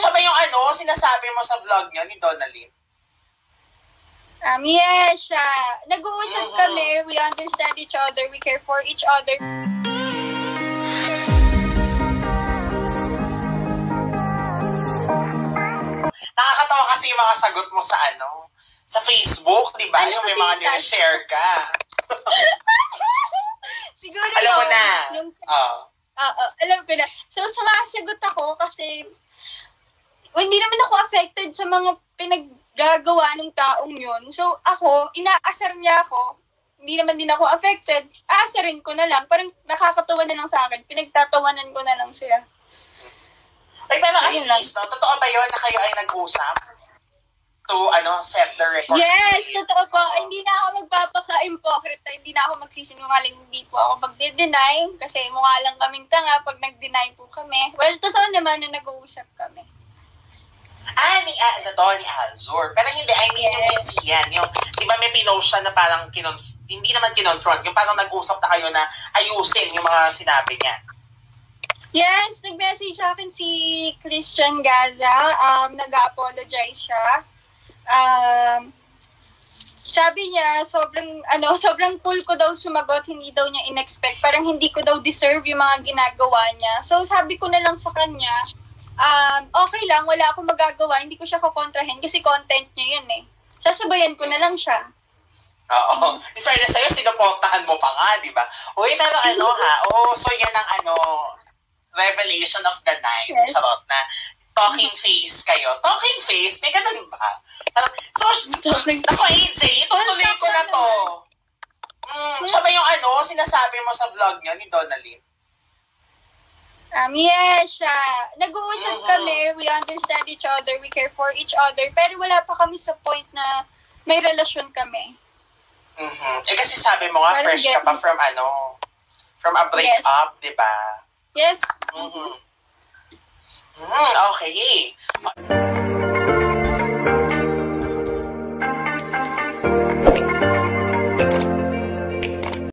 siya ba yung ano, sinasabi mo sa vlog niyo ni Donalyn? Um, yes, siya. Nag-uusap Mhm. kami, we understand each other, we care for each other. Nakakatawa kasi yung mga sagot mo sa ano, sa Facebook, di ba? Ano yung may mga kasi, nire-share ka. Siguro Alam mo na. Yung, Oh. Ah, alam ko na. So, sumasagot ako kasi well, hindi naman ako affected sa mga pinaggagawa ng taong yun. So, ako, inaasar niya ako. Hindi naman din ako affected. Aasarin ko na lang. Parang nakakatawa na lang sa akin. Pinagtatawanan ko na lang sila. Ay, pero at least, no, totoo ba yun na kayo ay nag-usap? To, ano, set the record Yes, totoo po. Hindi na ako magpapaka-impokrita. Hindi na ako magsisinungaling. Hindi po ako magde-deny. Kasi mukha lang kaming tanga pag nag-deny po kami. Well, totoo naman na nag-uusap kami. Ah, ni, ah, ano to, ni Alzor. Pero hindi, I mean yung Yes. Miss Ian. Yung, di ba may pinost siya na parang kinon, hindi naman kinonfront, yung parang nag-usap na kayo na ayusin yung mga sinabi niya. Yes, nag-message sa akin si Christian Gaza. Um, nag-apologize siya. Um, sabi niya, sobrang, ano, sobrang cool ko daw sumagot, hindi daw niya in-expect. Parang hindi ko daw deserve yung mga ginagawa niya. So, sabi ko na lang sa kanya, um, okay lang, wala akong magagawa, hindi ko siya kukontrahin kasi content niya yun eh. Sasabayan ko na lang siya. Oo. In fairness sa'yo, sinuportahan mo pa nga, di ba? Uy, pero ano ha, oh, so yan ang ano, revelation of the night, Yes. charot na talking face kayo. Talking face? May ganun ba? Parang, so, ako AJ, itutuloy ko na to. Mm, siya ba yung ano, sinasabi mo sa vlog niyo ni Donalyn? Um, yes, siya. Nag-uusap Oo. kami, we understand each other, we care for each other, pero wala pa kami sa point na may relasyon kami. Mhm. Eh kasi sabi mo nga, fresh ka pa from ano, from a breakup, di ba? Yes, Mhm. Mm, okay.